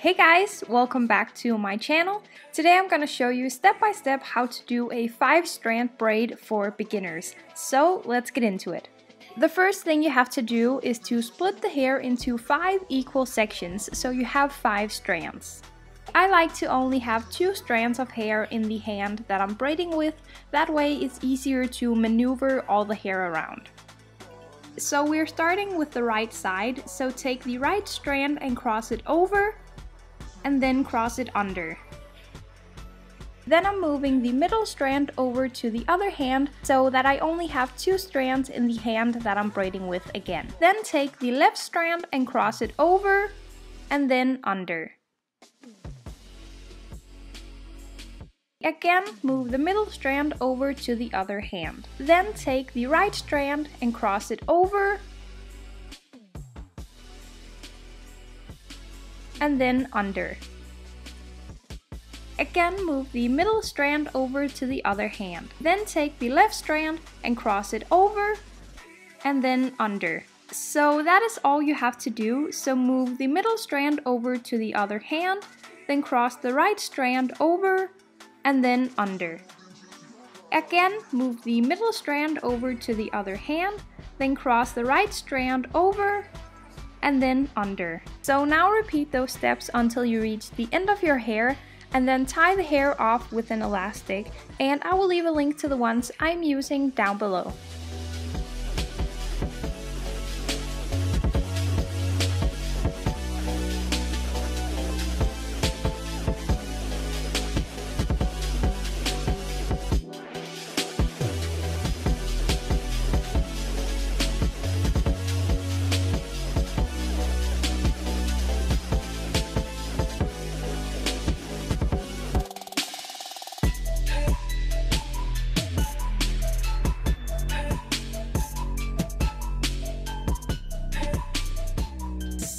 Hey guys, welcome back to my channel. Today I'm gonna show you step by step how to do a 5 strand braid for beginners. So let's get into it. The first thing you have to do is to split the hair into 5 equal sections so you have 5 strands. I like to only have 2 strands of hair in the hand that I'm braiding with, that way it's easier to maneuver all the hair around. So we're starting with the right side, so take the right strand and cross it over and then cross it under. Then I'm moving the middle strand over to the other hand so that I only have two strands in the hand that I'm braiding with again. Then take the left strand and cross it over and then under. Again, move the middle strand over to the other hand. Then take the right strand and cross it over and then under. Again, move the middle strand over to the other hand. Then take the left strand and cross it over and then under. So that is all you have to do. So move the middle strand over to the other hand, then cross the right strand over and then under. Again, move the middle strand over to the other hand, then cross the right strand over and then under. So now repeat those steps until you reach the end of your hair and then tie the hair off with an elastic and I will leave a link to the ones I'm using down below.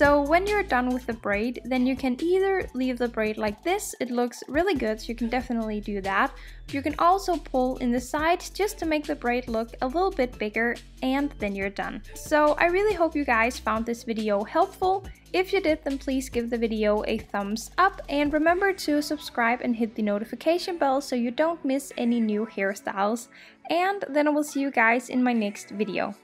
So when you're done with the braid, then you can either leave the braid like this, it looks really good, so you can definitely do that. You can also pull in the sides just to make the braid look a little bit bigger and then you're done. So I really hope you guys found this video helpful. If you did, then please give the video a thumbs up and remember to subscribe and hit the notification bell so you don't miss any new hairstyles. And then I will see you guys in my next video.